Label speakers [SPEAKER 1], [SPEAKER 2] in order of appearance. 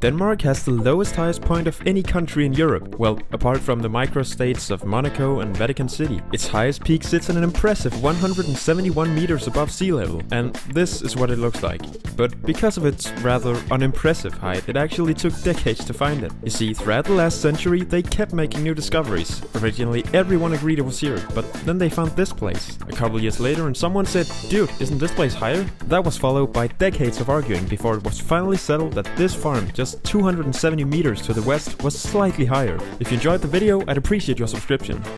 [SPEAKER 1] Denmark has the lowest highest point of any country in Europe, well, apart from the microstates of Monaco and Vatican City. Its highest peak sits at an impressive 171 meters above sea level, and this is what it looks like. But because of its rather unimpressive height, it actually took decades to find it. You see, throughout the last century, they kept making new discoveries. Originally, everyone agreed it was here, but then they found this place. A couple years later, and someone said, dude, isn't this place higher? That was followed by decades of arguing before it was finally settled that this farm, just 270 meters to the west was slightly higher. If you enjoyed the video, I'd appreciate your subscription.